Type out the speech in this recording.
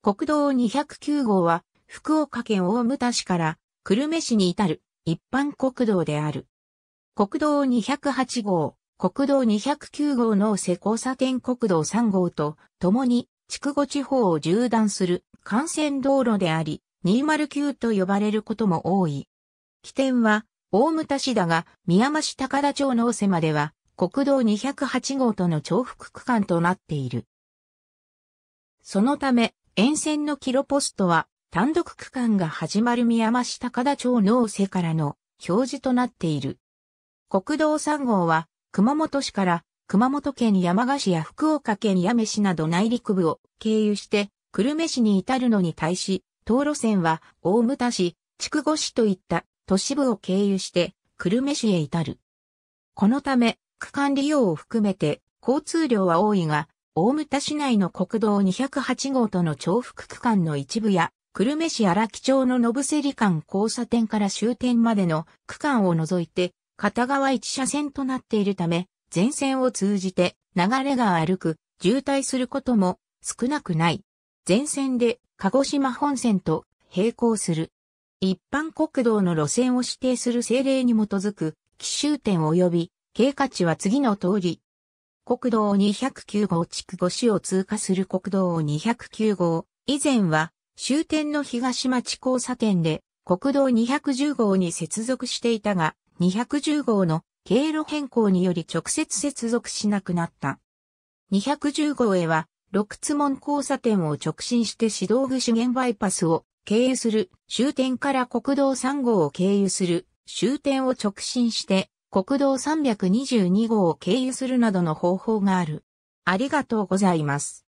国道209号は福岡県大牟田市から久留米市に至る一般国道である。国道208号、国道209号の瀬交差点国道3号と共に筑後地方を縦断する幹線道路であり、209と呼ばれることも多い。起点は大牟田市だが、宮間市高田町の瀬までは国道208号との重複区間となっている。そのため、沿線のキロポストは単独区間が始まる宮間市高田町の尾瀬からの表示となっている。国道3号は熊本市から熊本県山鹿市や福岡県八女市など内陸部を経由して久留米市に至るのに対し、道路線は大牟田市、筑後市といった都市部を経由して久留米市へ至る。このため、区間利用を含めて交通量は多いが、大牟田市内の国道208号との重複区間の一部や、久留米市荒木町の信セ間交差点から終点までの区間を除いて、片側一車線となっているため、全線を通じて流れが歩く、渋滞することも少なくない。全線で鹿児島本線と並行する。一般国道の路線を指定する政令に基づく、奇襲点及び経過値は次の通り。国道209号筑後市を通過する国道209号。以前は終点の東町交差点で国道210号に接続していたが、210号の経路変更により直接接続しなくなった。210号へは、六津門交差点を直進して指導具資源バイパスを経由する終点から国道3号を経由する終点を直進して国道322号を経由するなどの方法がある。ありがとうございます。